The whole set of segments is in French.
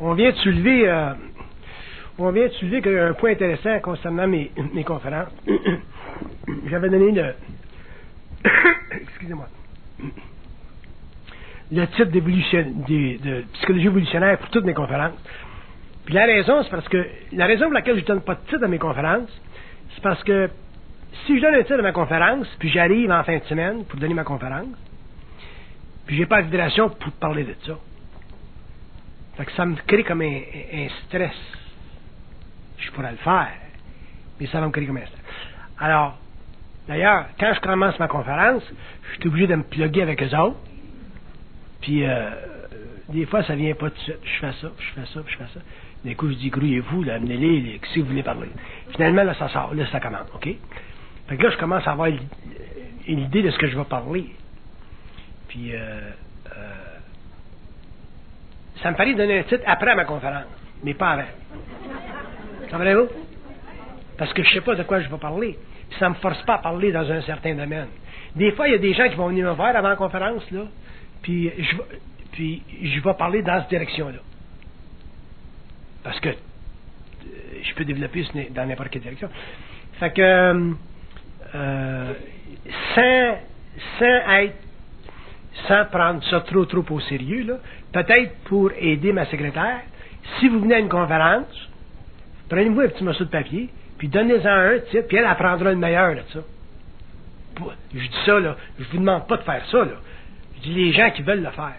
on vient de soulever, euh, on vient un point intéressant concernant mes, conférences. J'avais donné le, excusez-moi, le titre d'évolution, de, psychologie évolutionnaire pour toutes mes conférences. Puis la raison, c'est parce que, la raison pour laquelle je ne donne pas de titre à mes conférences, c'est parce que si je donne un titre à ma conférence, puis j'arrive en fin de semaine pour donner ma conférence, puis j'ai pas d'invitation pour parler de ça. Fait que ça me crée comme un, stress. Je pourrais le faire, mais ça va me créer comme un stress. Alors, d'ailleurs, quand je commence ma conférence, je suis obligé de me plugger avec eux autres. Puis, euh, des fois, ça vient pas tout de suite. Je fais ça, je fais ça, je fais ça. D'un coup, je dis, grouillez-vous, amenez-les, qu'est-ce que vous voulez parler. Finalement, là, ça sort, là, ça commence, OK? Fait que là, je commence à avoir une idée de ce que je vais parler. Puis, euh, euh, ça me paraît donner un titre après ma conférence, mais pas avant. Comprenez-vous? Parce que je ne sais pas de quoi je vais parler. Puis ça ne me force pas à parler dans un certain domaine. Des fois, il y a des gens qui vont venir me voir avant la conférence, là, puis je, puis je vais parler dans cette direction-là. Parce que euh, je peux développer dans n'importe quelle direction. Fait que, euh, sans, sans être sans prendre ça trop, trop au sérieux, peut-être pour aider ma secrétaire, si vous venez à une conférence, prenez-vous un petit morceau de papier, puis donnez-en un titre, puis elle apprendra le meilleur de ça. Je dis ça, là, je vous demande pas de faire ça, là. Je dis les gens qui veulent le faire.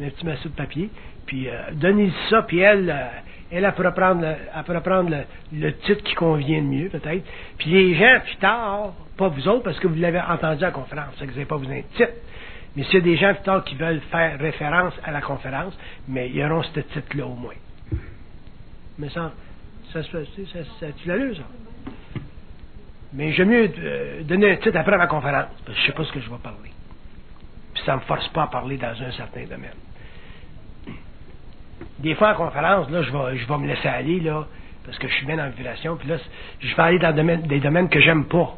Un petit morceau de papier, puis euh, donnez ça, puis elle, euh, elle, pourra prendre, le, prendre le, titre qui convient le mieux, peut-être. Puis les gens, plus tard, pas vous autres, parce que vous l'avez entendu à la conférence, vous n'avez pas besoin de titre. Mais s'il y a des gens plus qui veulent faire référence à la conférence, mais ils auront ce titre-là au moins. Mais ça, ça, ça, ça, tu l'as ça? Mais j'aime mieux euh, donner un titre après ma conférence, parce que je ne sais pas ce que je vais parler. Puis ça ne me force pas à parler dans un certain domaine. Des fois, en conférence, là, je vais, je vais me laisser aller, là, parce que je suis bien dans la vibration, puis là, je vais aller dans des domaines que j'aime pas.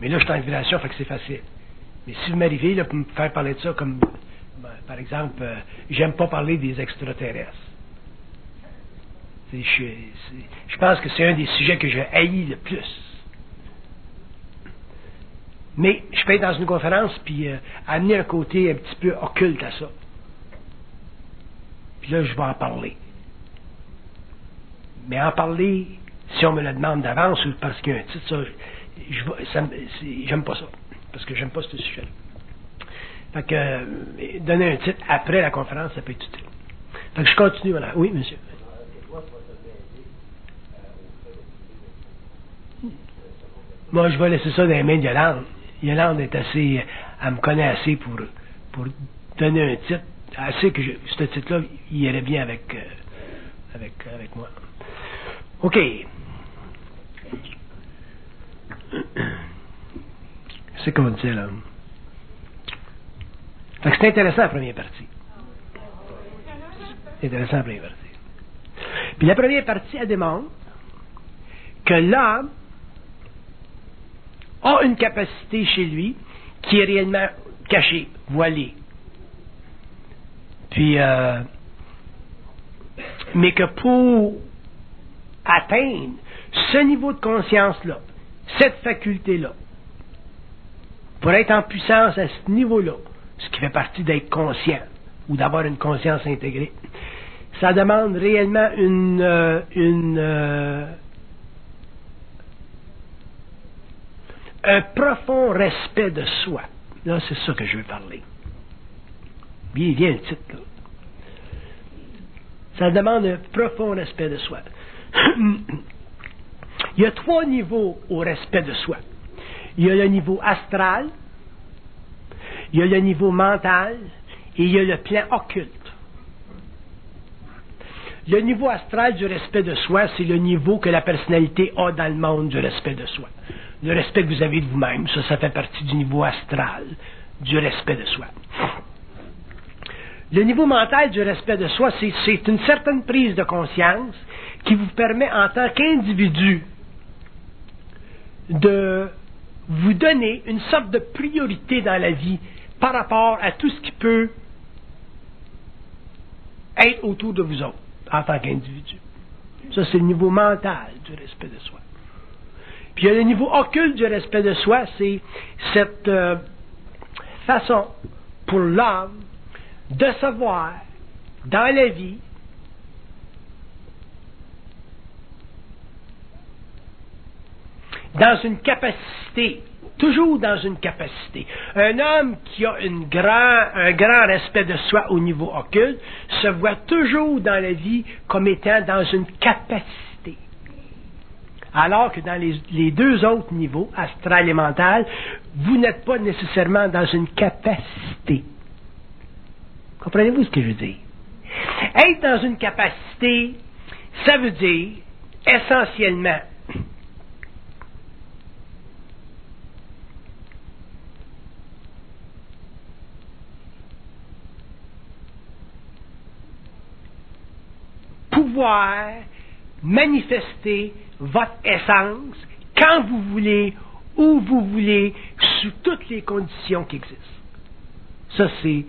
Mais là, je suis en invitation, fait que c'est facile. Mais si vous m'arrivez là, pour me faire parler de ça, comme ben, par exemple, euh, j'aime pas parler des extraterrestres. Je, je, pense que c'est un des sujets que je haïs le plus. Mais je peux être dans une conférence puis euh, amener un côté un petit peu occulte à ça. Puis là, je vais en parler. Mais en parler, si on me le demande d'avance ou parce qu'il y a un titre, ça, j'aime pas ça. Parce que j'aime pas ce sujet-là. Fait que, euh, donner un titre après la conférence, ça peut être utile. Fait que je continue, voilà. Oui, monsieur. Moi, je vais laisser ça dans les mains de Yolande. Yolande est assez, elle me connaît assez pour, pour donner un titre, assez que ce titre-là, il irait bien avec, euh, avec, avec moi. OK. C'est comme on dit là. Fait c'est intéressant la première partie. C'est intéressant la première partie. Puis la première partie, elle démontre que l'homme a une capacité chez lui qui est réellement cachée, voilée. Puis, euh, mais que pour atteindre ce niveau de conscience-là, cette faculté-là, pour être en puissance à ce niveau-là, ce qui fait partie d'être conscient ou d'avoir une conscience intégrée, ça demande réellement une, euh, euh, un profond respect de soi. Là, c'est ça que je veux parler. Bien, bien le titre. Ça demande un profond respect de soi. Il y a trois niveaux au respect de soi. Il y a le niveau astral, il y a le niveau mental et il y a le plan occulte. Le niveau astral du respect de soi, c'est le niveau que la personnalité a dans le monde du respect de soi. Le respect que vous avez de vous-même, ça, ça fait partie du niveau astral du respect de soi. Le niveau mental du respect de soi, c'est une certaine prise de conscience qui vous permet en tant qu'individu de vous donner une sorte de priorité dans la vie par rapport à tout ce qui peut être autour de vous autres en tant qu'individu. Ça, c'est le niveau mental du respect de soi. Puis il y a le niveau occulte du respect de soi, c'est cette euh, façon pour l'homme de savoir dans la vie dans une capacité, toujours dans une capacité. Un homme qui a un grand respect de soi au niveau occulte se voit toujours dans la vie comme étant dans une capacité. Alors que dans les, les deux autres niveaux, astral et mental, vous n'êtes pas nécessairement dans une capacité. Comprenez-vous ce que je veux dire? Être dans une capacité, ça veut dire essentiellement pouvoir manifester votre essence quand vous voulez, où vous voulez, sous toutes les conditions qui existent. Ça, c'est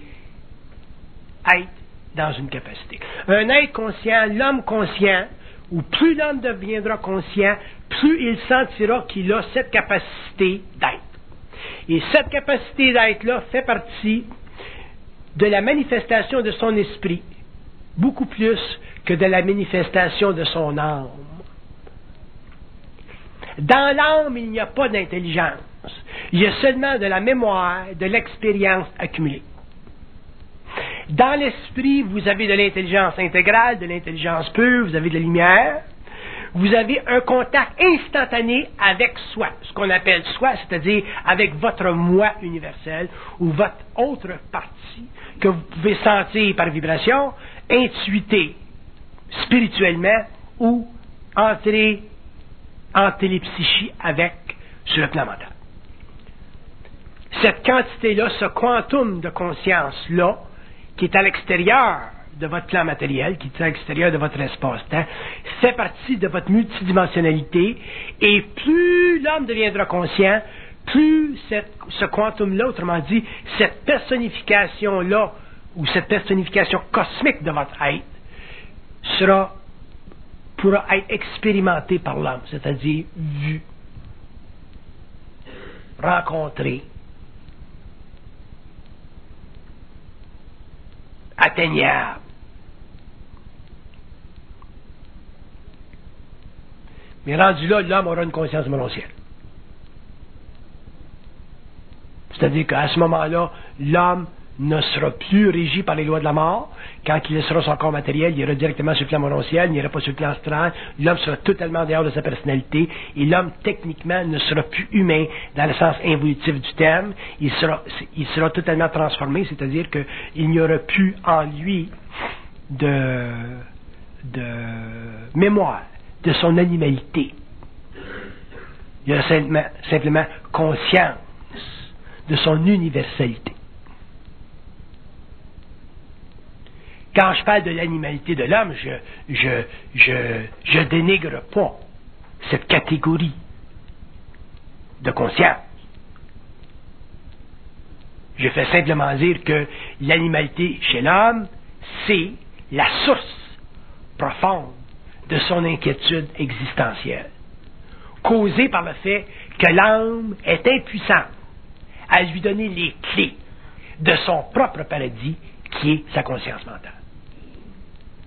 être dans une capacité. Un être conscient, l'homme conscient, ou plus l'homme deviendra conscient, plus il sentira qu'il a cette capacité d'être. Et cette capacité d'être-là fait partie de la manifestation de son esprit, beaucoup plus que de la manifestation de son âme. Dans l'âme, il n'y a pas d'intelligence. Il y a seulement de la mémoire, de l'expérience accumulée. Dans l'esprit, vous avez de l'intelligence intégrale, de l'intelligence pure, vous avez de la lumière. Vous avez un contact instantané avec soi, ce qu'on appelle soi, c'est-à-dire avec votre moi universel ou votre autre partie que vous pouvez sentir par vibration, intuiter spirituellement ou entrer en télépsychie avec sur le plan mental. Cette quantité-là, ce quantum de conscience-là, qui est à l'extérieur de votre plan matériel, qui est à l'extérieur de votre espace-temps, fait partie de votre multidimensionnalité, et plus l'homme deviendra conscient, plus ce quantum-là, autrement dit, cette personnification-là, ou cette personnification cosmique de votre être, sera, pourra être expérimentée par l'homme, c'est-à-dire vu, rencontré, atteignable. Mais rendu là, l'homme aura une conscience mononcielle. C'est-à-dire qu'à ce moment-là, l'homme ne sera plus régi par les lois de la mort. Quand il laissera son corps matériel, il ira directement sur le plan mononciel, il n'ira pas sur le plan astral. L'homme sera totalement dehors de sa personnalité et l'homme, techniquement, ne sera plus humain dans le sens involutif du terme. Il sera, il sera totalement transformé, c'est-à-dire qu'il n'y aura plus en lui de, de mémoire de son animalité. Il y aura simplement, simplement conscience de son universalité. Quand je parle de l'animalité de l'homme, je, je, je, dénigre pas cette catégorie de conscience. Je fais simplement dire que l'animalité chez l'homme, c'est la source profonde de son inquiétude existentielle, causée par le fait que l'âme est impuissante à lui donner les clés de son propre paradis qui est sa conscience mentale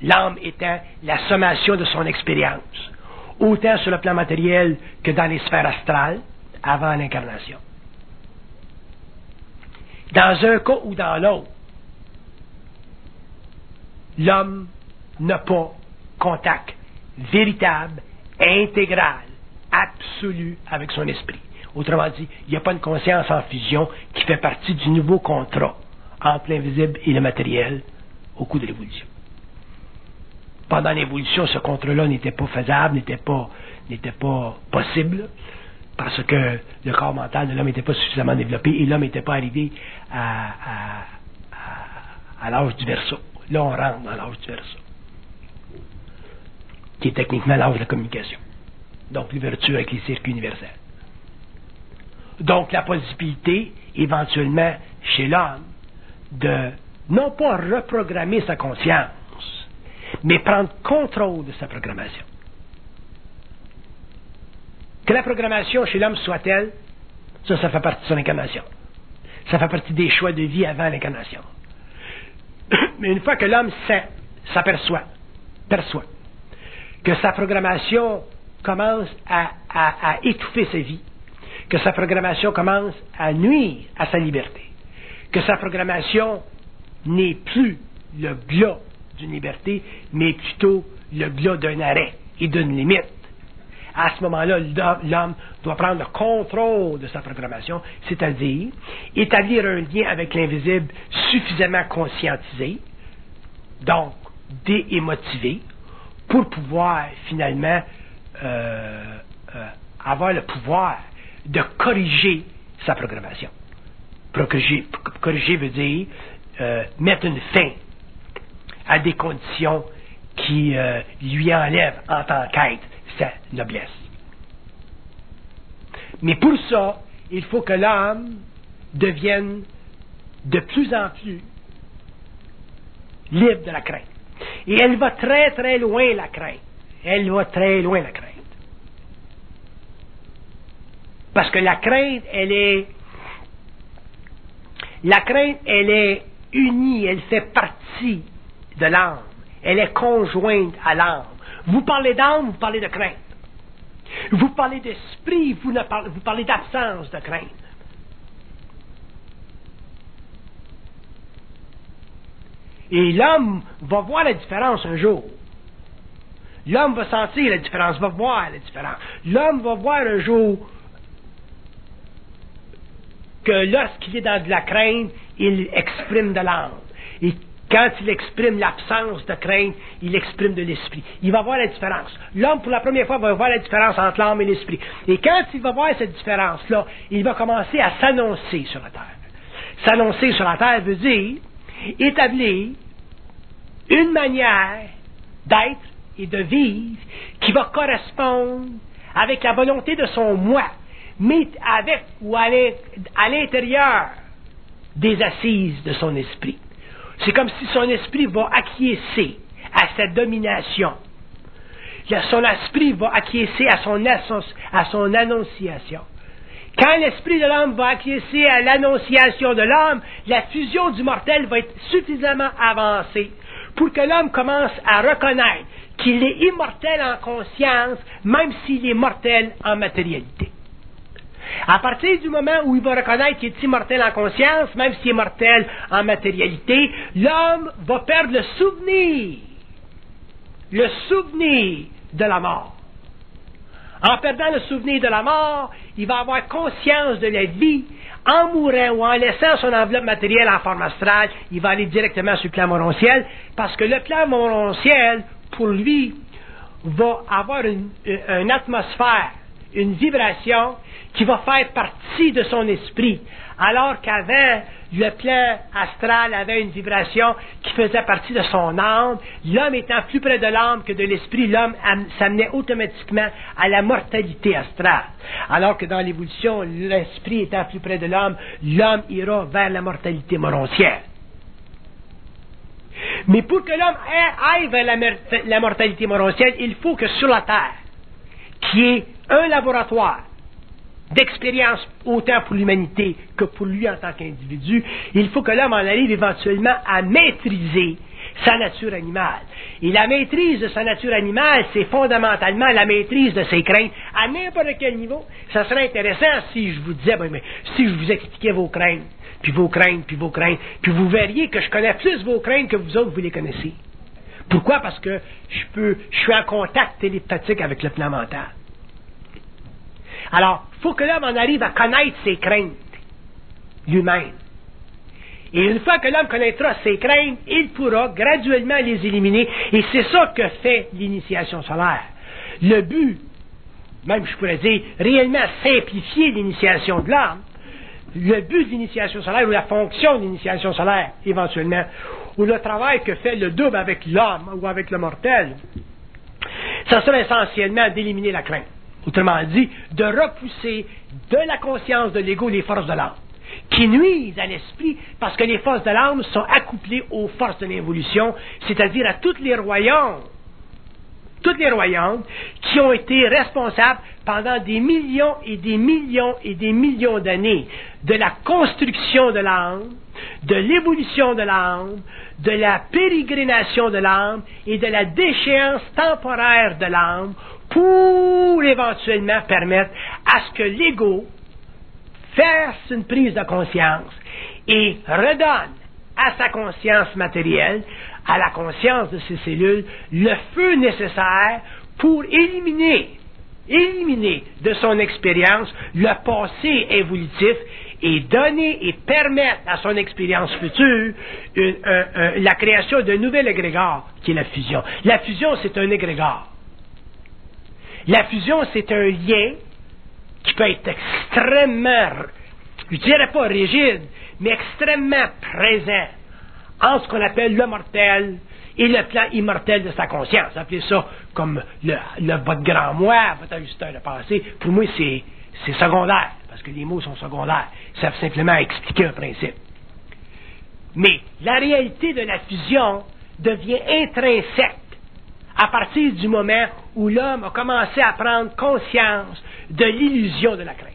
l'âme étant la sommation de son expérience, autant sur le plan matériel que dans les sphères astrales avant l'incarnation. Dans un cas ou dans l'autre, l'homme n'a pas contact véritable, intégral, absolu avec son esprit. Autrement dit, il n'y a pas une conscience en fusion qui fait partie du nouveau contrat entre l'invisible et le matériel au cours de l'évolution pendant l'évolution, ce contrôle-là n'était pas faisable, n'était pas, n'était pas possible, parce que le corps mental de l'homme n'était pas suffisamment développé et l'homme n'était pas arrivé à, à, l'âge du verso. Là, on rentre dans l'âge du verso, qui est techniquement l'âge de la communication. Donc, l'ouverture avec les circuits universels. Donc, la possibilité, éventuellement, chez l'homme, de non pas reprogrammer sa conscience, mais prendre contrôle de sa programmation. Que la programmation chez l'homme soit telle, ça, ça fait partie de son incarnation. Ça fait partie des choix de vie avant l'incarnation. Mais une fois que l'homme sait, s'aperçoit, perçoit, que sa programmation commence à, étouffer sa vie, que sa programmation commence à nuire à sa liberté, que sa programmation n'est plus le glas d'une liberté, mais plutôt le glas d'un arrêt et d'une limite. À ce moment-là, l'homme doit prendre le contrôle de sa programmation, c'est-à-dire établir un lien avec l'invisible suffisamment conscientisé, donc déémotivé, pour pouvoir finalement euh, euh, avoir le pouvoir de corriger sa programmation. Corriger, veut dire euh, mettre une fin à des conditions qui lui enlèvent en tant qu'être sa noblesse. Mais pour ça, il faut que l'âme devienne de plus en plus libre de la crainte. Et elle va très très loin la crainte. Elle va très loin la crainte. Parce que la crainte, elle est... La crainte, elle est unie, elle fait partie de l'âme. Elle est conjointe à l'âme. Vous parlez d'âme, vous parlez de crainte. Vous parlez d'esprit, vous, parlez, vous parlez d'absence de crainte. Et l'homme va voir la différence un jour. L'homme va sentir la différence, va voir la différence. L'homme va voir un jour que lorsqu'il est dans de la crainte, il exprime de l'âme. Quand il exprime l'absence de crainte, il exprime de l'esprit. Il va voir la différence. L'homme, pour la première fois, va voir la différence entre l'âme et l'esprit. Et quand il va voir cette différence-là, il va commencer à s'annoncer sur la terre. S'annoncer sur la terre veut dire établir une manière d'être et de vivre qui va correspondre avec la volonté de son moi mais avec ou à l'intérieur des assises de son esprit. C'est comme si son esprit va acquiescer à cette domination. Son esprit va acquiescer à son, à son annonciation. Quand l'esprit de l'homme va acquiescer à l'annonciation de l'homme, la fusion du mortel va être suffisamment avancée pour que l'homme commence à reconnaître qu'il est immortel en conscience, même s'il est mortel en matérialité. À partir du moment où il va reconnaître qu'il est immortel en conscience, même s'il est mortel en matérialité, l'homme va perdre le souvenir, le souvenir de la mort. En perdant le souvenir de la mort, il va avoir conscience de la vie. En mourant ou en laissant son enveloppe matérielle en forme astrale, il va aller directement sur le plan morontiel, parce que le plan morontiel, pour lui, va avoir une, une atmosphère, une vibration qui va faire partie de son esprit, alors qu'avant, le plan astral avait une vibration qui faisait partie de son âme. L'homme étant plus près de l'âme que de l'esprit, l'homme s'amenait automatiquement à la mortalité astrale. Alors que dans l'évolution, l'esprit étant plus près de l'homme, l'homme ira vers la mortalité moroncière. Mais pour que l'homme aille vers la, mortalité moroncière, il faut que sur la terre, qui est un laboratoire, d'expérience autant pour l'humanité que pour lui en tant qu'individu, il faut que l'homme en arrive éventuellement à maîtriser sa nature animale. Et la maîtrise de sa nature animale, c'est fondamentalement la maîtrise de ses craintes à n'importe quel niveau. Ça serait intéressant si je vous disais, si je vous expliquais vos craintes, puis vos craintes, puis vos craintes, puis vous verriez que je connais plus vos craintes que vous autres, vous les connaissez. Pourquoi? Parce que je peux, je suis en contact télépathique avec le plan mental. Alors, il faut que l'homme en arrive à connaître ses craintes lui-même. Et une fois que l'homme connaîtra ses craintes, il pourra graduellement les éliminer. Et c'est ça que fait l'initiation solaire. Le but, même je pourrais dire, réellement simplifier l'initiation de l'homme, le but de l'initiation solaire ou la fonction de l'initiation solaire, éventuellement, ou le travail que fait le double avec l'homme ou avec le mortel, ça sera essentiellement d'éliminer la crainte. Autrement dit, de repousser de la conscience de l'ego les forces de l'âme. qui nuisent à l'esprit parce que les forces de l'âme sont accouplées aux forces de l'évolution, c'est-à-dire à tous les royaumes, tous les royaumes qui ont été responsables pendant des millions et des millions et des millions d'années de la construction de l'âme, de l'évolution de l'âme, de la pérégrination de l'âme et de la déchéance temporaire de l'âme pour éventuellement permettre à ce que l'ego fasse une prise de conscience et redonne à sa conscience matérielle, à la conscience de ses cellules, le feu nécessaire pour éliminer, éliminer de son expérience le passé évolutif et donner et permettre à son expérience future la création d'un nouvel égrégore qui est la fusion. La fusion, c'est un égrégore. La fusion, c'est un lien qui peut être extrêmement, je dirais pas rigide, mais extrêmement présent entre ce qu'on appelle le mortel et le plan immortel de sa conscience. Appelez ça comme le, votre grand moi, votre ajusteur de passé. Pour moi, c'est, c'est secondaire, parce que les mots sont secondaires. Ça veut simplement expliquer un principe. Mais la réalité de la fusion devient intrinsèque à partir du moment où l'homme a commencé à prendre conscience de l'illusion de la crainte.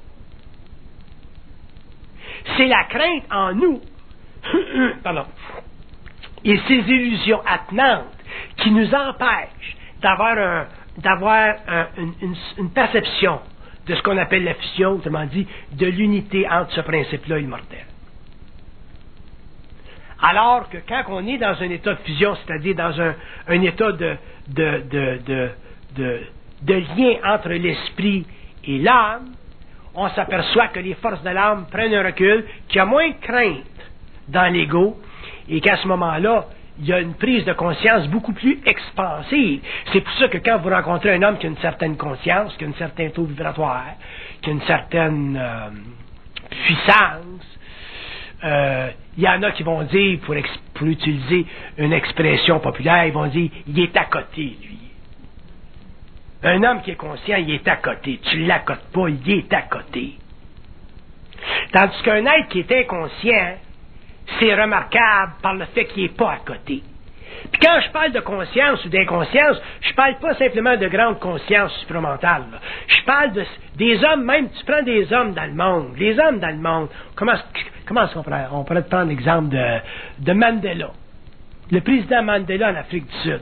C'est la crainte en nous, pardon, et ces illusions attenantes qui nous empêchent d'avoir une, perception de ce qu'on appelle la fusion, autrement dit, de l'unité entre ce principe-là et le mortel. Alors que quand on est dans un état de fusion, c'est-à-dire dans un, état de, de lien entre l'esprit et l'âme, on s'aperçoit que les forces de l'âme prennent un recul, qu'il y a moins de crainte dans l'ego, et qu'à ce moment-là, il y a une prise de conscience beaucoup plus expansive. C'est pour ça que quand vous rencontrez un homme qui a une certaine conscience, qui a un certain taux vibratoire, qui a une certaine euh, puissance, euh, il y en a qui vont dire, pour, pour utiliser une expression populaire, ils vont dire, il est à côté, lui. Un homme qui est conscient, il est à côté. Tu l'accotes pas, il est à côté. Tandis qu'un être qui est inconscient, c'est remarquable par le fait qu'il n'est pas à côté. Puis quand je parle de conscience ou d'inconscience, je parle pas simplement de grande conscience supramentale. Je parle de, des hommes, même, tu prends des hommes dans le monde, les hommes dans le monde. Comment, est-ce qu'on pourrait, on pourrait prendre l'exemple de, de Mandela, le président Mandela en Afrique du Sud.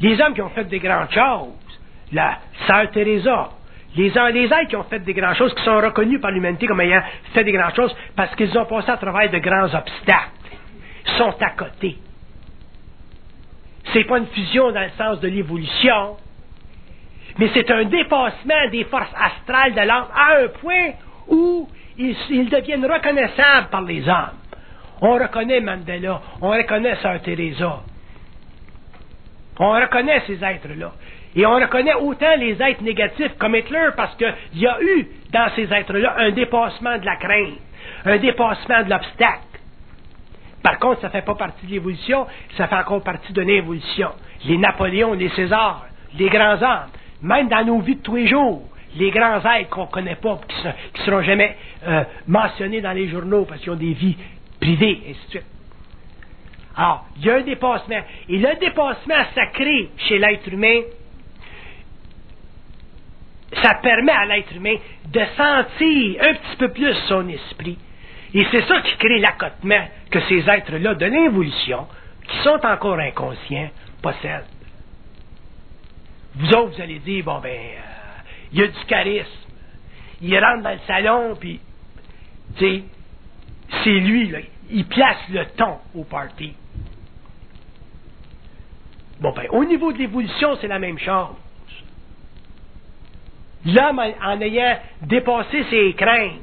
Les hommes qui ont fait des grandes choses, la sœur Teresa, les, les êtres qui ont fait des grandes choses, qui sont reconnus par l'humanité comme ayant fait des grandes choses, parce qu'ils ont passé à travers de grands obstacles, sont à côté. C'est pas une fusion dans le sens de l'évolution, mais c'est un dépassement des forces astrales de l'âme à un point où ils, deviennent reconnaissables par les hommes. On reconnaît Mandela, on reconnaît Sœur Teresa. On reconnaît ces êtres-là. Et on reconnaît autant les êtres négatifs comme Hitler parce qu'il y a eu dans ces êtres-là un dépassement de la crainte, un dépassement de l'obstacle. Par contre, ça ne fait pas partie de l'évolution, ça fait encore partie de l'évolution. Les Napoléons, les Césars, les grands hommes, même dans nos vies de tous les jours, les grands êtres qu'on ne connaît pas, qui ne seront jamais euh, mentionnés dans les journaux parce qu'ils ont des vies privées, et ainsi de suite. Alors, il y a un dépassement. Et le dépassement sacré chez l'être humain, ça permet à l'être humain de sentir un petit peu plus son esprit. Et c'est ça qui crée l'accotement que ces êtres-là de l'évolution, qui sont encore inconscients, possèdent. Vous autres, vous allez dire, bon ben, euh, il y a du charisme. Il rentre dans le salon, puis, tu sais, c'est lui, là, il place le ton au party. Bon ben, au niveau de l'évolution, c'est la même chose. L'homme, en ayant dépassé ses craintes,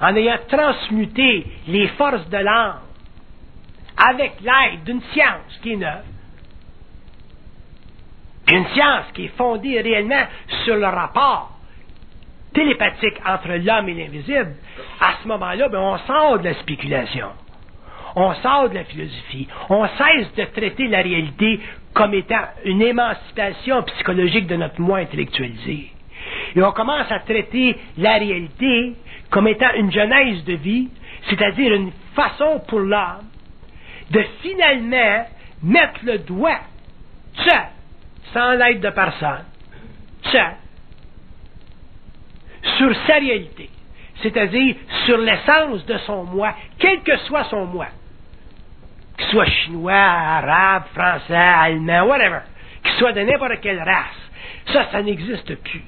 en ayant transmuté les forces de l'âme avec l'aide d'une science qui est neuve, une science qui est fondée réellement sur le rapport télépathique entre l'homme et l'invisible, à ce moment-là, ben, on sort de la spéculation. On sort de la philosophie. On cesse de traiter la réalité comme étant une émancipation psychologique de notre moi intellectualisé. Et on commence à traiter la réalité comme étant une genèse de vie, c'est-à-dire une façon pour l'homme de finalement mettre le doigt, seul, sans l'aide de personne, seul, sur sa réalité, c'est-à-dire sur l'essence de son moi, quel que soit son moi, qu'il soit chinois, arabe, français, allemand, whatever, qu'il soit de n'importe quelle race. Ça, ça n'existe plus.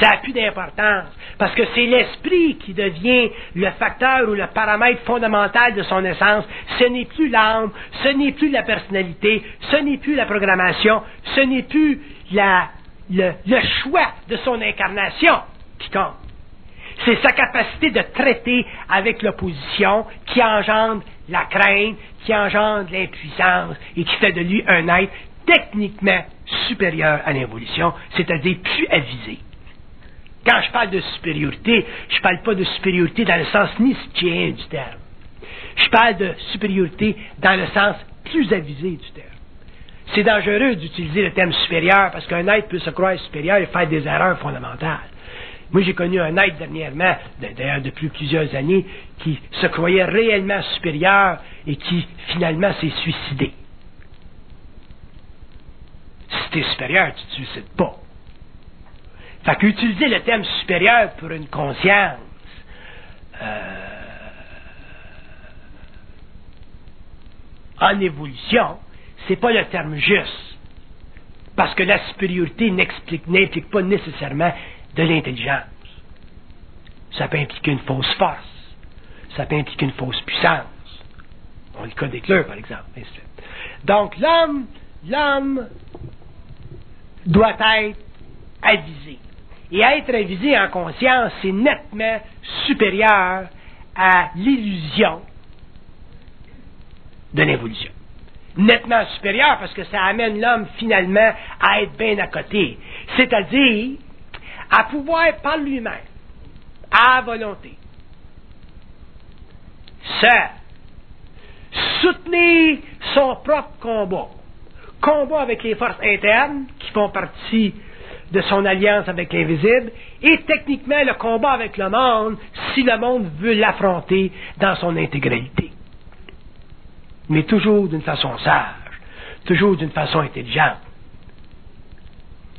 Ça n'a plus d'importance. Parce que c'est l'esprit qui devient le facteur ou le paramètre fondamental de son essence. Ce n'est plus l'âme, ce n'est plus la personnalité, ce n'est plus la programmation, ce n'est plus le, le choix de son incarnation qui compte. C'est sa capacité de traiter avec l'opposition qui engendre la crainte, qui engendre l'impuissance et qui fait de lui un être techniquement supérieur à l'évolution, c'est-à-dire plus avisé. Quand je parle de supériorité, je ne parle pas de supériorité dans le sens nietzschéen du terme. Je parle de supériorité dans le sens plus avisé du terme. C'est dangereux d'utiliser le terme supérieur parce qu'un être peut se croire supérieur et faire des erreurs fondamentales. Moi, j'ai connu un être dernièrement, d'ailleurs depuis plusieurs années, qui se croyait réellement supérieur et qui finalement s'est suicidé. Si tu es supérieur, tu ne te suicides pas. Fait qu'utiliser le terme supérieur pour une conscience euh, en évolution, c'est pas le terme juste. Parce que la supériorité n'implique pas nécessairement de l'intelligence. Ça peut impliquer une fausse force. Ça peut impliquer une fausse puissance. On le cas des par exemple. Donc, l'homme, l'homme doit être avisé. Et être avisé en conscience, c'est nettement supérieur à l'illusion de l'évolution. Nettement supérieur parce que ça amène l'homme finalement à être bien à côté. C'est-à-dire à pouvoir par lui-même, à volonté, se soutenir son propre combat. Combat avec les forces internes qui font partie de son alliance avec l'invisible, et techniquement le combat avec le monde si le monde veut l'affronter dans son intégralité. Mais toujours d'une façon sage, toujours d'une façon intelligente.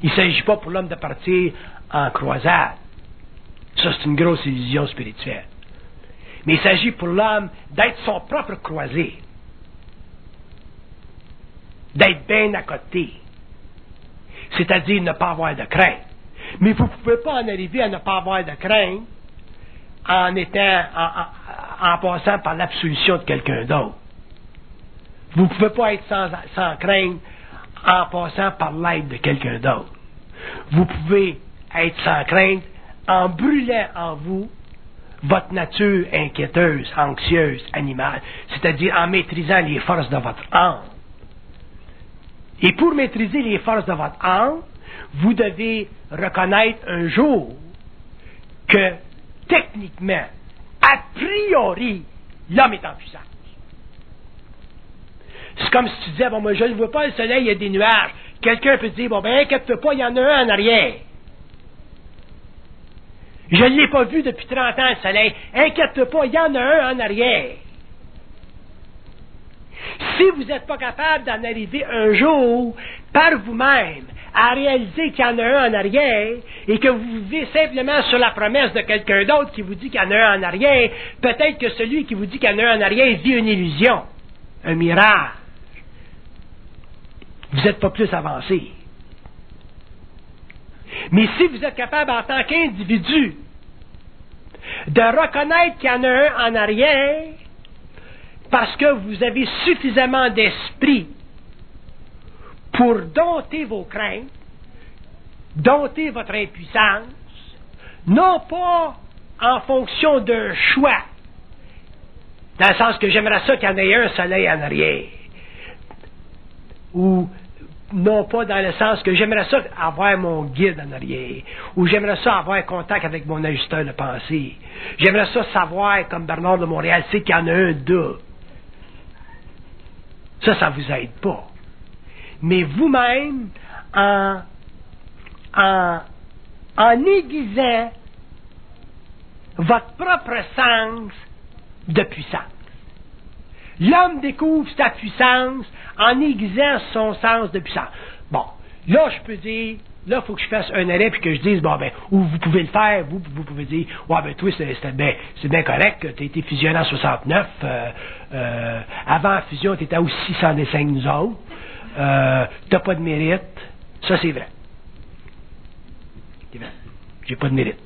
Il ne s'agit pas pour l'homme de partir en croisade. Ça, c'est une grosse illusion spirituelle. Mais il s'agit pour l'homme d'être son propre croisé, d'être bien à côté, c'est-à-dire ne pas avoir de crainte. Mais vous ne pouvez pas en arriver à ne pas avoir de crainte en étant, en, passant par l'absolution de quelqu'un d'autre. Vous ne pouvez pas être sans, sans crainte en passant par l'aide de quelqu'un d'autre. Vous pouvez être sans crainte en brûlant en vous votre nature inquiéteuse, anxieuse, animale, c'est-à-dire en maîtrisant les forces de votre âme. Et pour maîtriser les forces de votre âme, vous devez reconnaître un jour que techniquement, a priori, l'homme est en puissance. C'est comme si tu disais, bon, moi, je ne vois pas le soleil, il y a des nuages. Quelqu'un peut dire, bon, ben, inquiète-toi pas, il y en a un en arrière. Je ne l'ai pas vu depuis 30 ans, le soleil. Inquiète-toi pas, il y en a un en arrière. Si vous n'êtes pas capable d'en arriver un jour par vous-même à réaliser qu'il y en a un en arrière et que vous vivez simplement sur la promesse de quelqu'un d'autre qui vous dit qu'il y en a un en arrière, peut-être que celui qui vous dit qu'il y en a un en arrière vit une illusion, un mirage. Vous n'êtes pas plus avancé. Mais si vous êtes capable en tant qu'individu de reconnaître qu'il y en a un en arrière, parce que vous avez suffisamment d'esprit pour dompter vos craintes, dompter votre impuissance, non pas en fonction d'un choix, dans le sens que j'aimerais ça qu'il y en ait un soleil en arrière, ou non pas dans le sens que j'aimerais ça avoir mon guide en arrière, ou j'aimerais ça avoir contact avec mon ajusteur de pensée. J'aimerais ça savoir, comme Bernard de Montréal, c'est qu'il y en a un d'eux. Ça, ça ne vous aide pas. Mais vous-même, en, en en aiguisant votre propre sens de puissance. L'homme découvre sa puissance en aiguisant son sens de puissance. Bon, là, je peux dire, là, il faut que je fasse un arrêt puis que je dise, bon, ben, ou vous pouvez le faire, vous, vous pouvez dire, ouais, ben, toi, c'est bien, correct, tu as été fusionné en 69, euh, euh, avant la fusion, tu étais aussi 605 nous autres, euh, t'as pas de mérite, ça, c'est vrai. C'est vrai. J'ai pas de mérite.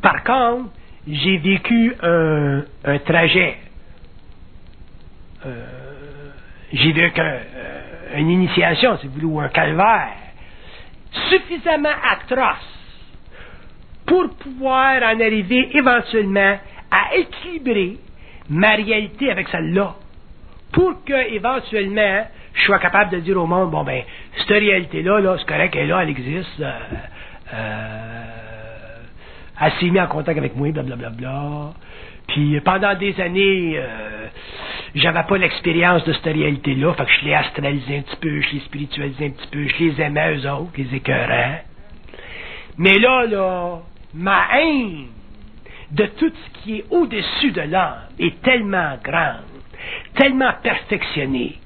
Par contre, j'ai vécu un trajet. Euh, j'ai vécu un, une initiation, si vous voulez, ou un calvaire suffisamment atroce pour pouvoir en arriver éventuellement à équilibrer ma réalité avec celle-là. Pour que, éventuellement, je sois capable de dire au monde, bon ben, cette réalité-là, là, c'est correct, elle est là, elle existe. Euh, euh, elle s'est mise en contact avec moi, blablabla. Bla, bla, bla. Puis pendant des années, euh, j'avais pas l'expérience de cette réalité-là, fait que je l'ai astralisé un petit peu, je l'ai spiritualisé un petit peu, je les aimais eux autres, les écœurants. Mais là, là, ma haine de tout ce qui est au-dessus de l'âme est tellement grande, tellement perfectionnée,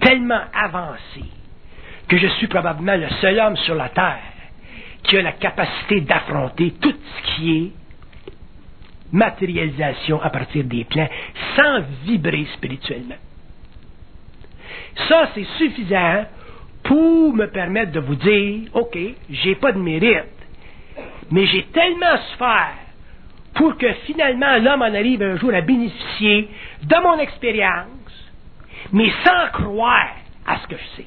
tellement avancée, que je suis probablement le seul homme sur la terre qui a la capacité d'affronter tout ce qui est matérialisation à partir des plans sans vibrer spirituellement. Ça, c'est suffisant pour me permettre de vous dire, OK, j'ai pas de mérite, mais j'ai tellement souffert pour que finalement l'homme en arrive un jour à bénéficier de mon expérience, mais sans croire à ce que je sais.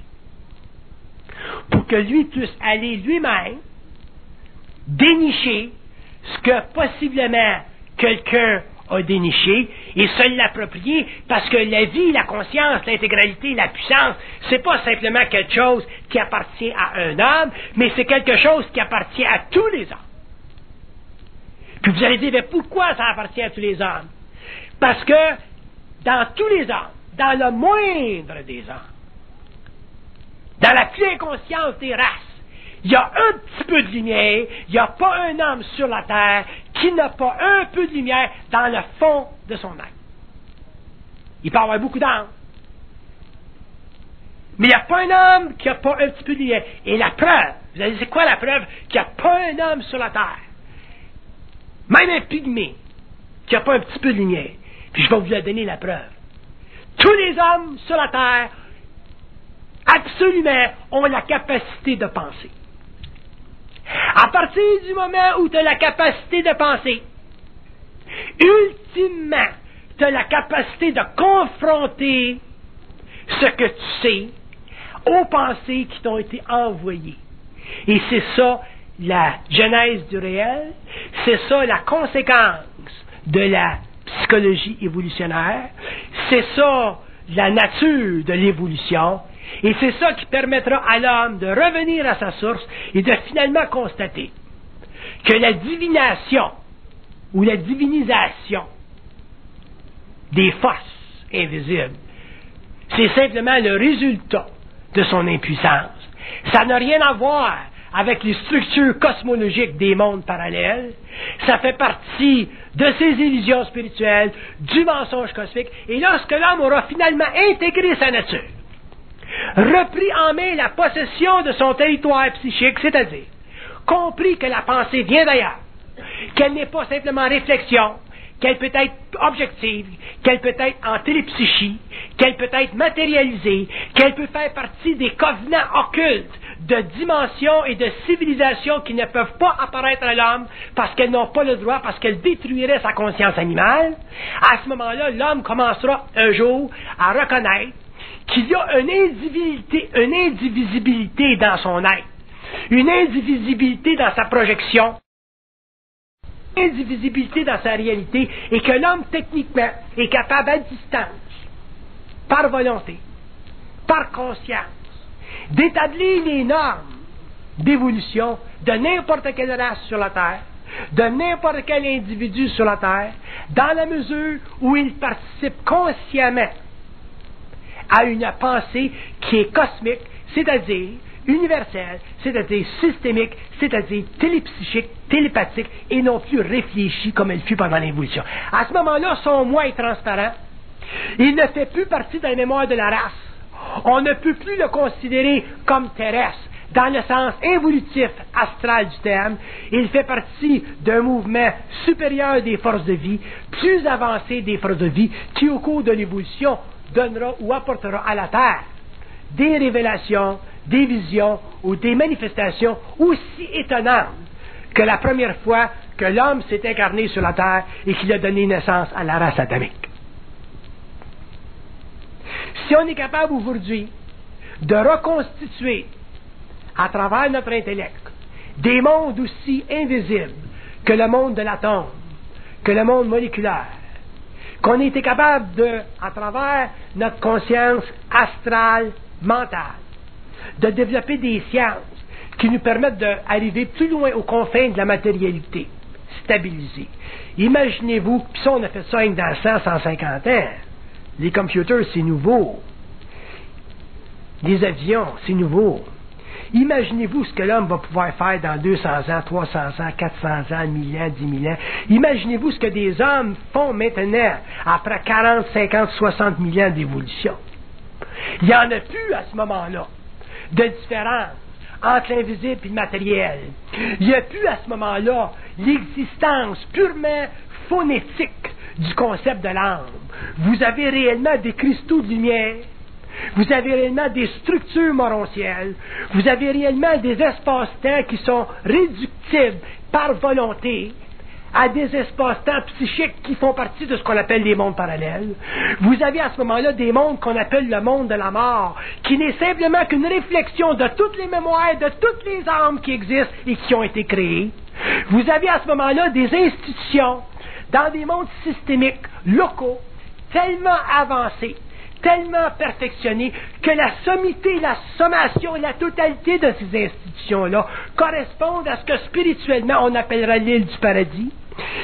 Pour que lui puisse aller lui-même dénicher ce que possiblement quelqu'un a déniché et se l'approprier parce que la vie, la conscience, l'intégralité, la puissance, c'est pas simplement quelque chose qui appartient à un homme, mais c'est quelque chose qui appartient à tous les hommes. Puis vous allez dire, mais pourquoi ça appartient à tous les hommes? Parce que dans tous les hommes, dans le moindre des hommes, dans la pleine conscience des races, il y a un petit peu de lumière, il n'y a pas un homme sur la terre qui n'a pas un peu de lumière dans le fond de son âme. Il peut avoir beaucoup d'âmes. Mais il n'y a pas un homme qui n'a pas un petit peu de lumière. Et la preuve, vous allez c'est quoi la preuve? Qu'il n'y a pas un homme sur la terre, même un pygmée, qui n'a pas un petit peu de lumière. Puis je vais vous donner la preuve. Tous les hommes sur la terre, absolument, ont la capacité de penser. À partir du moment où tu as la capacité de penser, ultimement, tu as la capacité de confronter ce que tu sais aux pensées qui t'ont été envoyées. Et c'est ça la genèse du réel, c'est ça la conséquence de la psychologie évolutionnaire, c'est ça la nature de l'évolution, et c'est ça qui permettra à l'homme de revenir à sa source et de finalement constater que la divination ou la divinisation des forces invisibles, c'est simplement le résultat de son impuissance. Ça n'a rien à voir avec les structures cosmologiques des mondes parallèles. Ça fait partie de ces illusions spirituelles, du mensonge cosmique. Et lorsque l'homme aura finalement intégré sa nature, repris en main la possession de son territoire psychique, c'est-à-dire compris que la pensée vient d'ailleurs, qu'elle n'est pas simplement réflexion, qu'elle peut être objective, qu'elle peut être en télépsychie, qu'elle peut être matérialisée, qu'elle peut faire partie des covenants occultes de dimensions et de civilisations qui ne peuvent pas apparaître à l'homme parce qu'elles n'ont pas le droit, parce qu'elles détruiraient sa conscience animale, à ce moment-là, l'homme commencera un jour à reconnaître qu'il y a une indivisibilité, dans son être, une indivisibilité dans sa projection, une indivisibilité dans sa réalité, et que l'homme techniquement est capable à distance, par volonté, par conscience, d'établir les normes d'évolution de n'importe quelle race sur la Terre, de n'importe quel individu sur la Terre, dans la mesure où il participe consciemment à une pensée qui est cosmique, c'est-à-dire universel, c'est-à-dire systémique, c'est-à-dire télépsychique, télépathique, et non plus réfléchi comme elle fut pendant l'évolution. À ce moment-là, son moi est transparent. Il ne fait plus partie de la mémoire de la race. On ne peut plus le considérer comme terrestre dans le sens évolutif astral du terme, il fait partie d'un mouvement supérieur des forces de vie, plus avancé des forces de vie, qui au cours de l'évolution donnera ou apportera à la Terre des révélations, des visions ou des manifestations aussi étonnantes que la première fois que l'homme s'est incarné sur la Terre et qu'il a donné naissance à la race atomique. Si on est capable aujourd'hui de reconstituer à travers notre intellect des mondes aussi invisibles que le monde de l'atome, que le monde moléculaire, qu'on ait été capable de, à travers notre conscience astrale, mentale, de développer des sciences qui nous permettent d'arriver plus loin aux confins de la matérialité, stabilisée. Imaginez-vous, puis ça on a fait ça dans 100, 150 ans. Les computers, c'est nouveau. Les avions, c'est nouveau. Imaginez-vous ce que l'homme va pouvoir faire dans 200 ans, 300 ans, 400 ans, 1000 ans, 10 000 ans. Imaginez-vous ce que des hommes font maintenant, après 40, 50, 60 000 ans d'évolution. Il n'y en a plus à ce moment-là de différence entre l'invisible et le matériel. Il n'y a plus à ce moment-là l'existence purement phonétique du concept de l'âme. Vous avez réellement des cristaux de lumière vous avez réellement des structures moroncielles. Vous avez réellement des espaces-temps qui sont réductibles par volonté à des espaces-temps psychiques qui font partie de ce qu'on appelle les mondes parallèles. Vous avez à ce moment-là des mondes qu'on appelle le monde de la mort, qui n'est simplement qu'une réflexion de toutes les mémoires, de toutes les âmes qui existent et qui ont été créées. Vous avez à ce moment-là des institutions dans des mondes systémiques, locaux, tellement avancés tellement perfectionné que la sommité, la sommation, la totalité de ces institutions-là correspondent à ce que spirituellement on appellera l'île du paradis.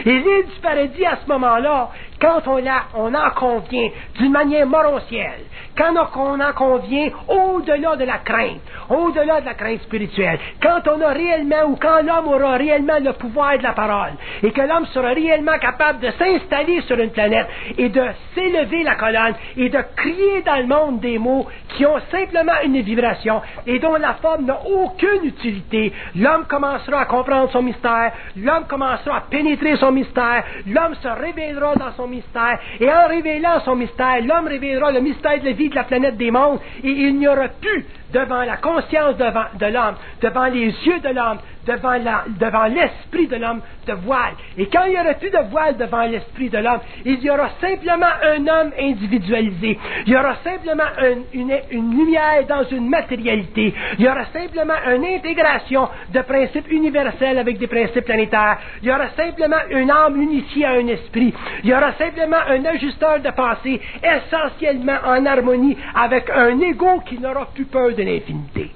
Et l'île du paradis, à ce moment-là, quand on, on en convient d'une manière moroncielle, quand on en convient au-delà de la crainte, au-delà de la crainte spirituelle, quand on a réellement ou quand l'homme aura réellement le pouvoir de la parole et que l'homme sera réellement capable de s'installer sur une planète et de s'élever la colonne et de crier dans le monde des mots qui ont simplement une vibration et dont la forme n'a aucune utilité, l'homme commencera à comprendre son mystère, l'homme commencera à pénétrer son mystère, l'homme se révélera dans son mystère. Et en révélant son mystère, l'homme révélera le mystère de la vie de la planète des mondes. Et il n'y aura plus devant la conscience de l'homme, devant les yeux de l'homme, devant l'esprit de l'homme de voile. Et quand il n'y aura plus de voile devant l'esprit de l'homme, il y aura simplement un homme individualisé. Il y aura simplement une, lumière dans une matérialité. Il y aura simplement une intégration de principes universels avec des principes planétaires. Il y aura simplement une âme unifiée à un esprit. Il y aura simplement un ajusteur de pensée essentiellement en harmonie avec un ego qui n'aura plus peur de l'infinité.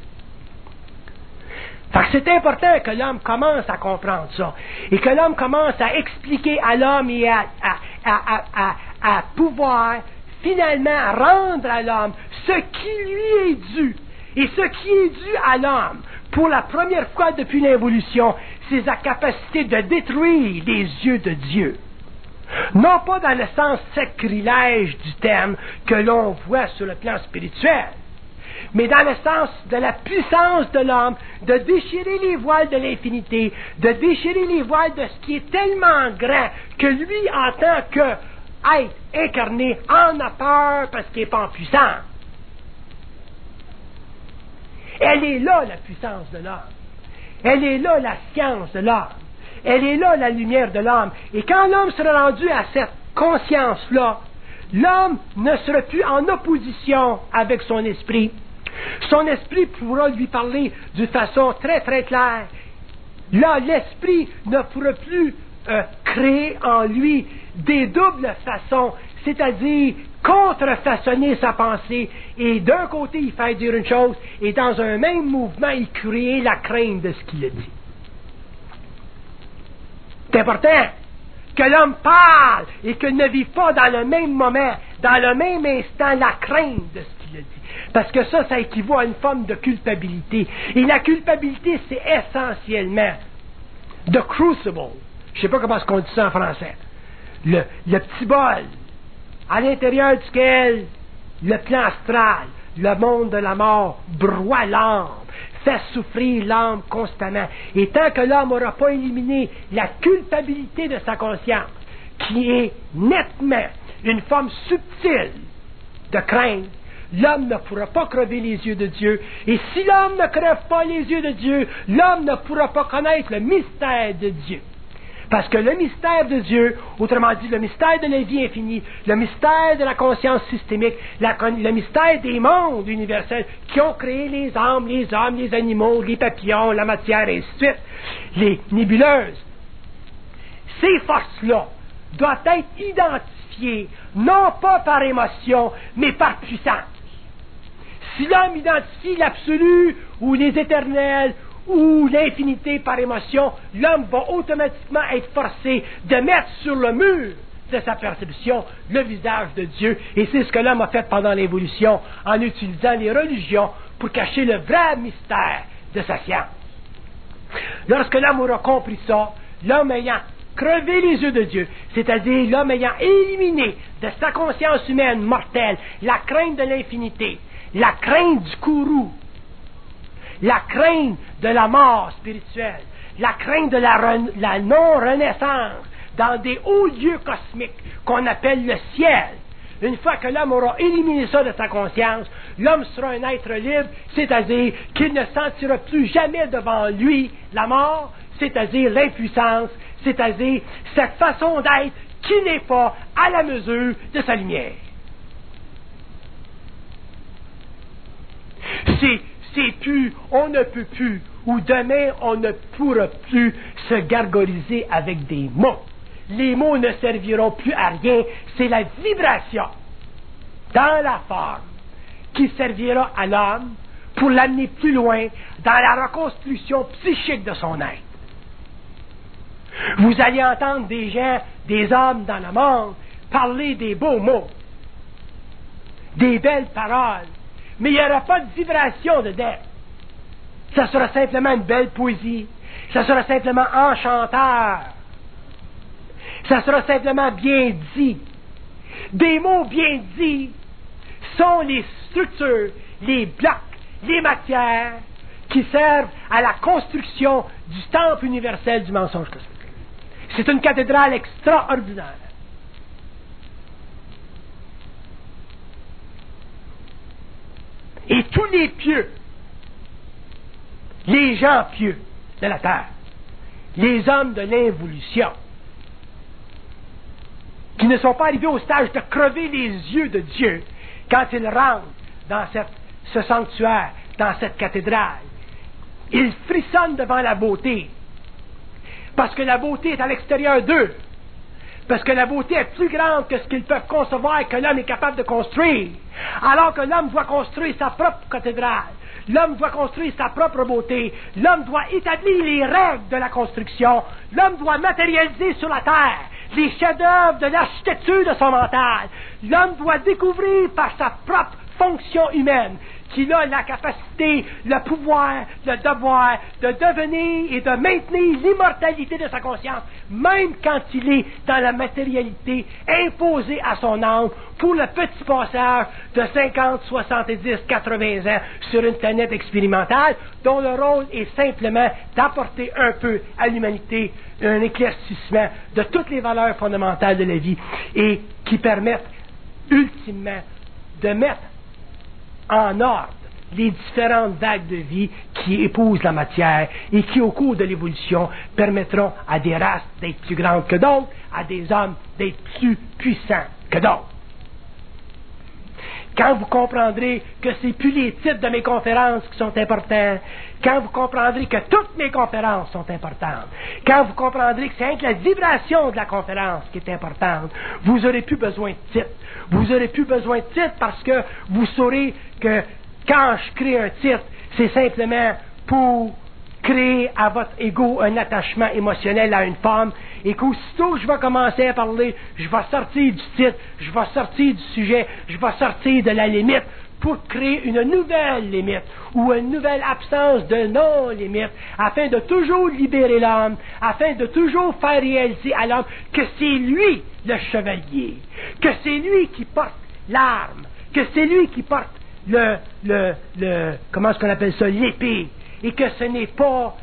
c'est important que l'homme commence à comprendre ça et que l'homme commence à expliquer à l'homme et à, à, pouvoir finalement rendre à l'homme ce qui lui est dû. Et ce qui est dû à l'homme, pour la première fois depuis l'évolution, c'est sa capacité de détruire les yeux de Dieu. Non pas dans le sens sacrilège du terme que l'on voit sur le plan spirituel, mais dans le sens de la puissance de l'homme, de déchirer les voiles de l'infinité, de déchirer les voiles de ce qui est tellement grand que lui, en tant que être incarné, en a peur parce qu'il n'est pas en puissance. Elle est là, la puissance de l'homme. Elle est là, la science de l'homme. Elle est là, la lumière de l'homme. Et quand l'homme sera rendu à cette conscience-là, l'homme ne sera plus en opposition avec son esprit, son esprit pourra lui parler d'une façon très très claire. Là, l'esprit ne pourra plus euh, créer en lui des doubles façons, c'est-à-dire contrefaçonner sa pensée et d'un côté il fait dire une chose et dans un même mouvement il crée la crainte de ce qu'il a dit. C'est important que l'homme parle et qu'il ne vit pas dans le même moment, dans le même instant, la crainte de ce qu'il le dit. Parce que ça, ça équivaut à une forme de culpabilité. Et la culpabilité, c'est essentiellement the crucible. Je ne sais pas comment on dit ça en français. Le, le petit bol à l'intérieur duquel le plan astral, le monde de la mort, broie l'âme, fait souffrir l'âme constamment. Et tant que l'homme n'aura pas éliminé la culpabilité de sa conscience, qui est nettement une forme subtile de crainte, l'homme ne pourra pas crever les yeux de Dieu. Et si l'homme ne crève pas les yeux de Dieu, l'homme ne pourra pas connaître le mystère de Dieu. Parce que le mystère de Dieu, autrement dit, le mystère de la vie infinie, le mystère de la conscience systémique, le mystère des mondes universels qui ont créé les âmes, les hommes, les animaux, les papillons, la matière, et ainsi de suite, les nébuleuses, ces forces-là doivent être identifiées, non pas par émotion, mais par puissance. Si l'homme identifie l'absolu ou les éternels ou l'infinité par émotion, l'homme va automatiquement être forcé de mettre sur le mur de sa perception le visage de Dieu. Et c'est ce que l'homme a fait pendant l'évolution en utilisant les religions pour cacher le vrai mystère de sa science. Lorsque l'homme aura compris ça, l'homme ayant crevé les yeux de Dieu, c'est-à-dire l'homme ayant éliminé de sa conscience humaine mortelle la crainte de l'infinité, la crainte du courroux, la crainte de la mort spirituelle, la crainte de la, non-renaissance dans des hauts lieux cosmiques qu'on appelle le ciel. Une fois que l'homme aura éliminé ça de sa conscience, l'homme sera un être libre, c'est-à-dire qu'il ne sentira plus jamais devant lui la mort, c'est-à-dire l'impuissance, c'est-à-dire cette façon d'être qui n'est pas à la mesure de sa lumière. C'est c'est plus, on ne peut plus, ou demain on ne pourra plus se gargoriser avec des mots. Les mots ne serviront plus à rien, c'est la vibration dans la forme qui servira à l'homme pour l'amener plus loin dans la reconstruction psychique de son être. Vous allez entendre des gens, des hommes dans le monde, parler des beaux mots, des belles paroles, mais il n'y aura pas de vibration dedans. Ça sera simplement une belle poésie. Ça sera simplement enchanteur. Ça sera simplement bien dit. Des mots bien dits sont les structures, les blocs, les matières qui servent à la construction du temple universel du mensonge cosmique. C'est une cathédrale extraordinaire. Et tous les pieux, les gens pieux de la terre, les hommes de l'involution, qui ne sont pas arrivés au stage de crever les yeux de Dieu quand ils rentrent dans ce sanctuaire, dans cette cathédrale. Ils frissonnent devant la beauté, parce que la beauté est à l'extérieur d'eux. Parce que la beauté est plus grande que ce qu'ils peuvent concevoir et que l'homme est capable de construire. Alors que l'homme doit construire sa propre cathédrale. L'homme doit construire sa propre beauté. L'homme doit établir les règles de la construction. L'homme doit matérialiser sur la terre les chefs-d'œuvre de l'architecture de son mental. L'homme doit découvrir par sa propre fonction humaine qu'il a la capacité, le pouvoir, le devoir de devenir et de maintenir l'immortalité de sa conscience, même quand il est dans la matérialité imposée à son âme pour le petit passage de 50, 70, 80 ans sur une planète expérimentale dont le rôle est simplement d'apporter un peu à l'humanité un éclaircissement de toutes les valeurs fondamentales de la vie et qui permettent ultimement de mettre en ordre les différentes vagues de vie qui épousent la matière et qui, au cours de l'évolution, permettront à des races d'être plus grandes que d'autres, à des hommes d'être plus puissants que d'autres. Quand vous comprendrez que c'est plus les titres de mes conférences qui sont importants, quand vous comprendrez que toutes mes conférences sont importantes, quand vous comprendrez que c'est la vibration de la conférence qui est importante, vous aurez plus besoin de titres. Vous aurez plus besoin de titres parce que vous saurez que quand je crée un titre, c'est simplement pour créer à votre ego un attachement émotionnel à une femme et qu'aussitôt je vais commencer à parler, je vais sortir du titre, je vais sortir du sujet, je vais sortir de la limite pour créer une nouvelle limite ou une nouvelle absence de non-limite afin de toujours libérer l'homme, afin de toujours faire réaliser à l'homme que c'est lui le chevalier, que c'est lui qui porte l'arme, que c'est lui qui porte le, le, le, comment est-ce qu'on appelle ça, l'épée, et que ce n'est pas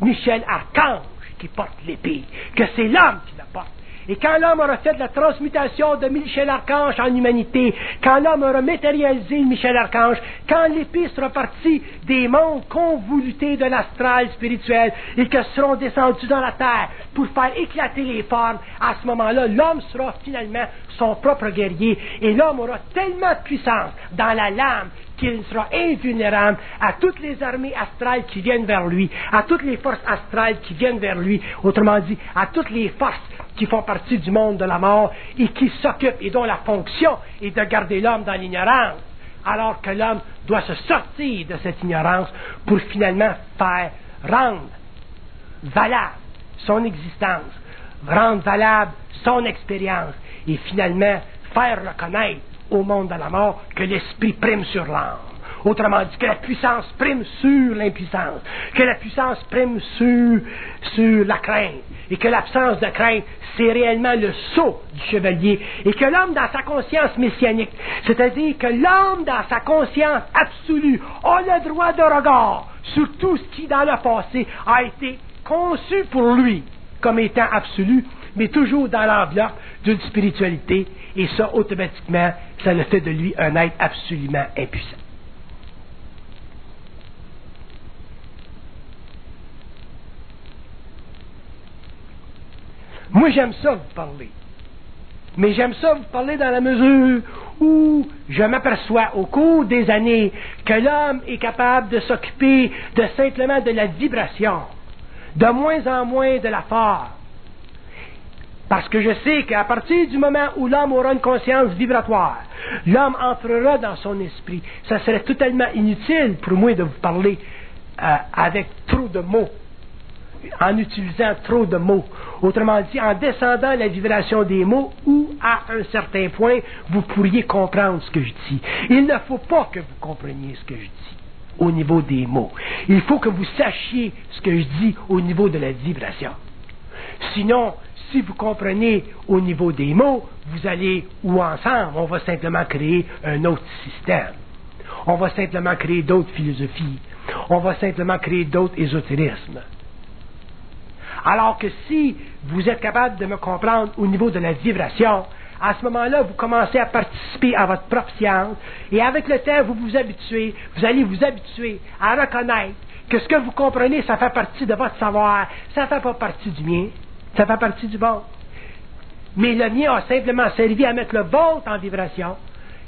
Michel Archange qui porte l'épée, que c'est l'homme qui la porte. Et quand l'homme aura fait la transmutation de Michel Archange en humanité, quand l'homme aura matérialisé Michel Archange, quand l'épée sera partie des mondes convolutés de l'astral spirituel et que seront descendus dans la terre pour faire éclater les formes, à ce moment-là, l'homme sera finalement son propre guerrier et l'homme aura tellement de puissance dans la lame qu'il sera invulnérable à toutes les armées astrales qui viennent vers lui, à toutes les forces astrales qui viennent vers lui, autrement dit, à toutes les forces qui font partie du monde de la mort et qui s'occupent et dont la fonction est de garder l'homme dans l'ignorance, alors que l'homme doit se sortir de cette ignorance pour finalement faire rendre valable son existence, rendre valable son expérience et finalement faire reconnaître au monde de la mort que l'esprit prime sur l'âme. Autrement dit, que la puissance prime sur l'impuissance, que la puissance prime sur, sur la crainte, et que l'absence de crainte, c'est réellement le saut du chevalier, et que l'homme dans sa conscience messianique, c'est-à-dire que l'homme dans sa conscience absolue a le droit de regard sur tout ce qui dans le passé a été conçu pour lui comme étant absolu, mais toujours dans l'enveloppe d'une spiritualité, et ça, automatiquement, ça le fait de lui un être absolument impuissant. Moi, j'aime ça vous parler. Mais j'aime ça vous parler dans la mesure où je m'aperçois au cours des années que l'homme est capable de s'occuper de simplement de la vibration, de moins en moins de la force. Parce que je sais qu'à partir du moment où l'homme aura une conscience vibratoire, l'homme entrera dans son esprit. Ça serait totalement inutile pour moi de vous parler euh, avec trop de mots en utilisant trop de mots. Autrement dit, en descendant la vibration des mots où, à un certain point, vous pourriez comprendre ce que je dis. Il ne faut pas que vous compreniez ce que je dis au niveau des mots. Il faut que vous sachiez ce que je dis au niveau de la vibration. Sinon, si vous comprenez au niveau des mots, vous allez, ou ensemble, on va simplement créer un autre système. On va simplement créer d'autres philosophies. On va simplement créer d'autres ésotérismes. Alors que si vous êtes capable de me comprendre au niveau de la vibration, à ce moment-là, vous commencez à participer à votre propre science, et avec le temps, vous vous habituez, vous allez vous habituer à reconnaître que ce que vous comprenez, ça fait partie de votre savoir, ça ne fait pas partie du mien, ça fait partie du bon. Mais le mien a simplement servi à mettre le vôtre en vibration.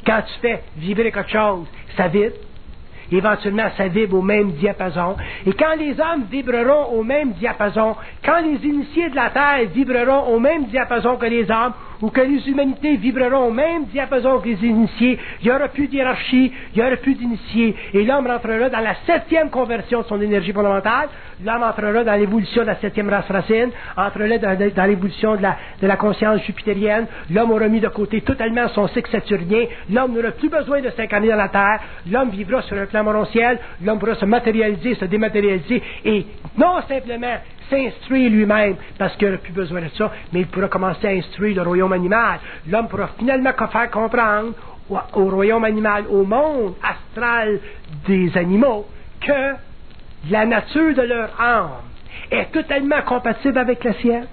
Quand tu fais vibrer quelque chose, ça vibre éventuellement ça vibre au même diapason. Et quand les hommes vibreront au même diapason, quand les initiés de la Terre vibreront au même diapason que les hommes, ou que les humanités vibreront au même diapason que les initiés, il n'y aura plus d'hierarchie, il n'y aura plus d'initiés, et l'homme rentrera dans la septième conversion de son énergie fondamentale, l'homme entrera dans l'évolution de la septième race racine, entrera dans, l'évolution de la, conscience jupitérienne, l'homme aura mis de côté totalement son cycle saturnien, l'homme n'aura plus besoin de s'incarner dans la Terre, l'homme vivra sur un plan morontiel, l'homme pourra se matérialiser, se dématérialiser, et non simplement s'instruire lui-même, parce qu'il n'aura plus besoin de ça, mais il pourra commencer à instruire le royaume animal. L'homme pourra finalement faire comprendre au, royaume animal, au monde astral des animaux, que la nature de leur âme est totalement compatible avec la sienne.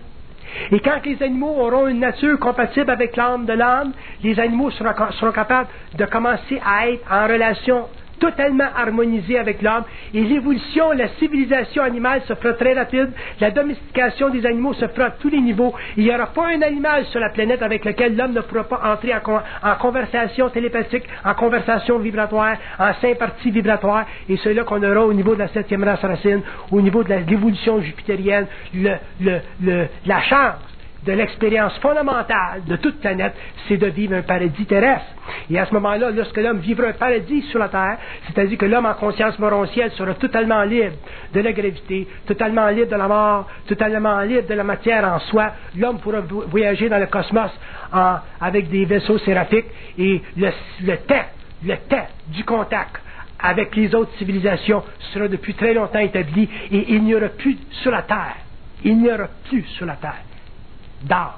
Et quand les animaux auront une nature compatible avec l'âme de l'homme, les animaux seront, capables de commencer à être en relation totalement harmonisé avec l'homme et l'évolution, la civilisation animale se fera très rapide, la domestication des animaux se fera à tous les niveaux. Il n'y aura pas un animal sur la planète avec lequel l'homme ne pourra pas entrer en, conversation télépathique, en conversation vibratoire, en sympathie vibratoire, et c'est là qu'on aura au niveau de la septième race racine, au niveau de l'évolution jupitérienne, la chance de l'expérience fondamentale de toute planète, c'est de vivre un paradis terrestre. Et à ce moment-là, lorsque l'homme vivra un paradis sur la terre, c'est-à-dire que l'homme en conscience morontielle sera totalement libre de la gravité, totalement libre de la mort, totalement libre de la matière en soi, l'homme pourra voyager dans le cosmos avec des vaisseaux séraphiques et le, le le du contact avec les autres civilisations sera depuis très longtemps établi et il n'y aura plus sur la terre, il n'y aura plus sur la terre d'âge.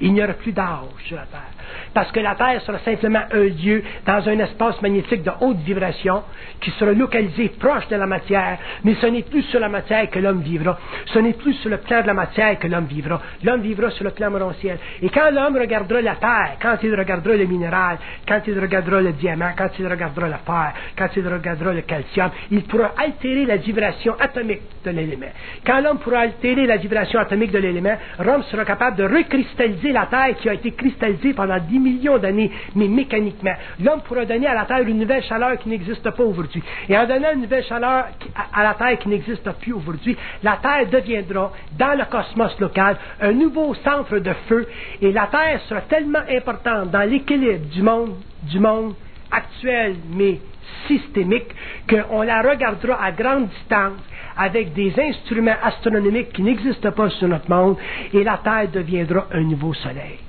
Il n'y aura plus d'âge sur la terre. Parce que la Terre sera simplement un lieu dans un espace magnétique de haute vibration qui sera localisé proche de la matière, mais ce n'est plus sur la matière que l'homme vivra. Ce n'est plus sur le plan de la matière que l'homme vivra. L'homme vivra sur le plan morontiel. Et quand l'homme regardera la Terre, quand il regardera le minéral, quand il regardera le diamant, quand il regardera le fer, quand il regardera le calcium, il pourra altérer la vibration atomique de l'élément. Quand l'homme pourra altérer la vibration atomique de l'élément, l'homme sera capable de recristalliser la Terre qui a été cristallisée pendant 10 millions d'années, mais mécaniquement. L'homme pourra donner à la Terre une nouvelle chaleur qui n'existe pas aujourd'hui. Et en donnant une nouvelle chaleur à la Terre qui n'existe plus aujourd'hui, la Terre deviendra, dans le cosmos local, un nouveau centre de feu, et la Terre sera tellement importante dans l'équilibre du monde, du monde actuel, mais systémique, qu'on la regardera à grande distance avec des instruments astronomiques qui n'existent pas sur notre monde, et la Terre deviendra un nouveau soleil.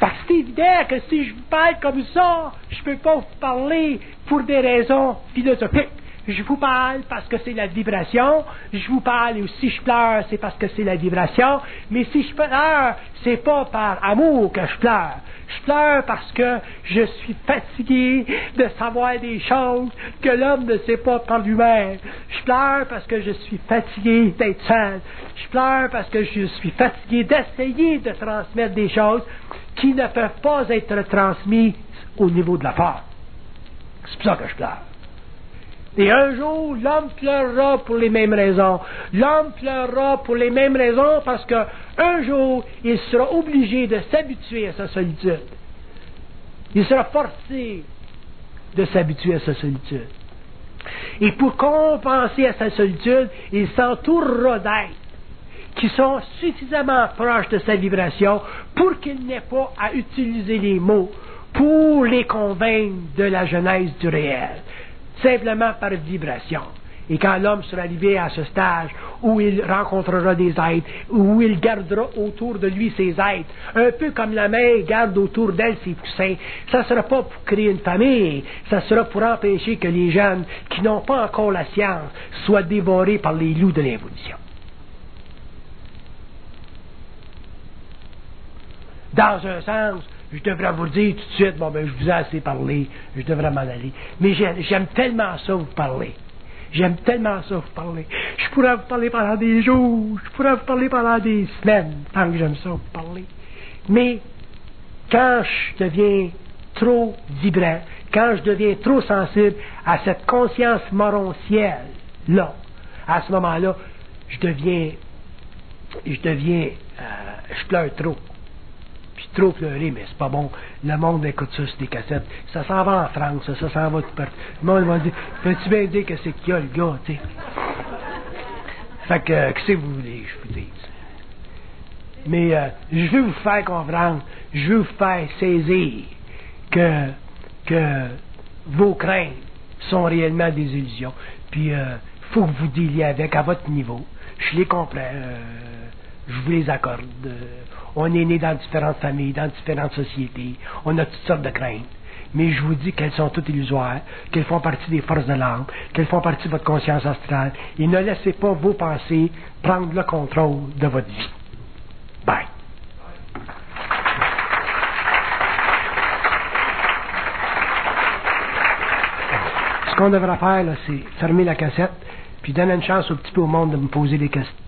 Parce que c'est évident que si je parle comme ça, je ne peux pas vous parler pour des raisons philosophiques. Je vous parle parce que c'est la vibration. Je vous parle et si je pleure, c'est parce que c'est la vibration. Mais si je pleure, c'est pas par amour que je pleure. Je pleure parce que je suis fatigué de savoir des choses que l'homme ne sait pas par lui-même. Je pleure parce que je suis fatigué d'être seul. Je pleure parce que je suis fatigué d'essayer de transmettre des choses qui ne peuvent pas être transmises au niveau de la part. C'est pour ça que je pleure. Et un jour, l'homme pleurera pour les mêmes raisons. L'homme pleurera pour les mêmes raisons parce qu'un jour, il sera obligé de s'habituer à sa solitude. Il sera forcé de s'habituer à sa solitude. Et pour compenser à sa solitude, il s'entourera d'êtres qui sont suffisamment proches de sa vibration pour qu'il n'ait pas à utiliser les mots pour les convaincre de la genèse du réel simplement par vibration. Et quand l'homme sera arrivé à ce stage où il rencontrera des êtres, où il gardera autour de lui ses êtres, un peu comme la mère garde autour d'elle ses poussins, ça ne sera pas pour créer une famille, ça sera pour empêcher que les jeunes qui n'ont pas encore la science soient dévorés par les loups de l'évolution. Dans un sens, je devrais vous dire tout de suite, bon, ben, je vous ai assez parlé, je devrais m'en aller. Mais j'aime tellement ça vous parler. J'aime tellement ça vous parler. Je pourrais vous parler pendant des jours, je pourrais vous parler pendant des semaines, tant que j'aime ça vous parler. Mais, quand je deviens trop vibrant, quand je deviens trop sensible à cette conscience moroncielle, là, à ce moment-là, je deviens, je deviens, euh, je pleure trop trop pleurer, mais c'est pas bon. Le monde écoute ça sur des cassettes. Ça s'en va en France, ça, s'en va tout partout. Le monde va dire, peux-tu bien dire que c'est qu'il y a le gars, tu sais? Fait que, qu'est-ce que vous voulez je vous dise? Mais euh, je veux vous faire comprendre, je veux vous faire saisir que, que vos craintes sont réellement des illusions. Puis, euh, faut que vous diliez avec à votre niveau. Je les comprends. Euh, je vous les accorde. On est né dans différentes familles, dans différentes sociétés. On a toutes sortes de craintes. Mais je vous dis qu'elles sont toutes illusoires, qu'elles font partie des forces de l'âme, qu'elles font partie de votre conscience astrale. Et ne laissez pas vos pensées prendre le contrôle de votre vie. Bye. Ce qu'on devrait faire, c'est fermer la cassette, puis donner une chance au petit peu au monde de me poser des questions.